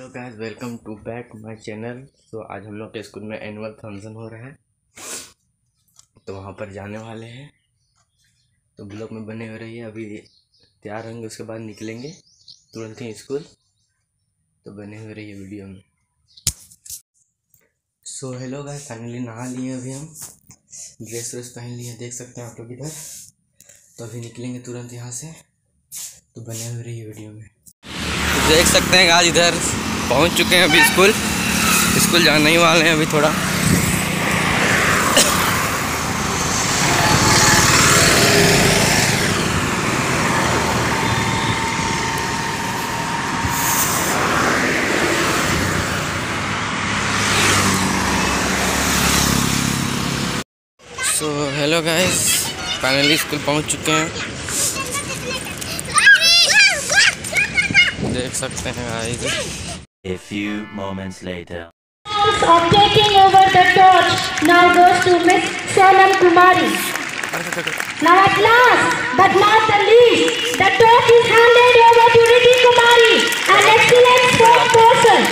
Hello guys, welcome to back my channel. तो आज हम लोग के स्कूल में एनुअल फ़ंक्शन हो रहा है। तो वहाँ पर जाने वाले हैं। तो ब्लॉक में बने हो रही है अभी तैयार होंगे, उसके बाद निकलेंगे। तुरंत ही स्कूल। तो बने हुए रही है वीडियो में। सो हेलो गाइस फाइनली नहा लिए अभी हम। ड्रेस व्रेस पहन लिए, देख सकते हैं आप लोग इधर। तो अभी निकलेंगे तुरंत यहाँ से। तो बने हुए रही वीडियो में। देख सकते हैं आज इधर पहुँच चुके हैं अभी स्कूल। स्कूल जाने ही वाले हैं अभी थोड़ा। So hello guys finally school पहुँच चुके हैं। A few moments later. Of taking over the torch now goes to Miss Sanam Kumari. now at last, but not the least, the torch is handed over to Riti Kumari, an excellent spokesperson.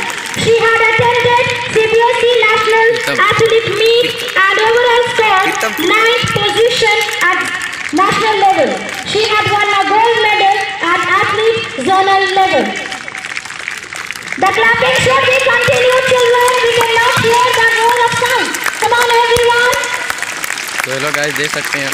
She had attended CBSC National Athletic Meet and overall scored ninth position at national level. She had won a gold medal at athlete zonal level. The clapping should be continued, children. We cannot hear the roll of sound. Come on, everyone. तो लोग guys देख सकते हैं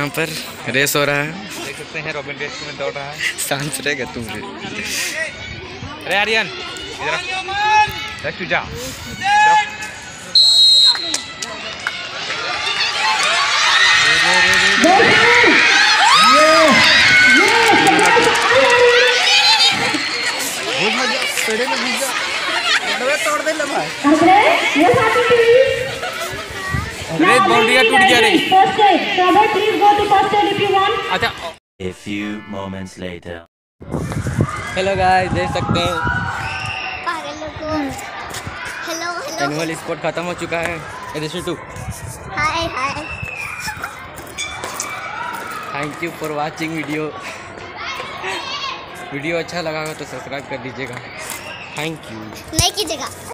यहाँ पर race हो रहा है। देख सकते हैं रॉबिन रेस में दौड़ रहा है। शांत रहेगा तुम रे अरे आर्यन इधर जा। Andre, yes, happy please. Race boundary टूट गया रे. Robert, please go to first aid if you want. अच्छा A few moments later. Hello guys देख सकते हैं। पागल लोगों। हेलो हेलो एनुअल स्पोर्ट खत्म हो चुका है। Addition to hi hi thank you for watching video video अच्छा लगा हो तो सब्सक्राइब कर दीजिएगा। थैंक यू नहीं कीजिएगा।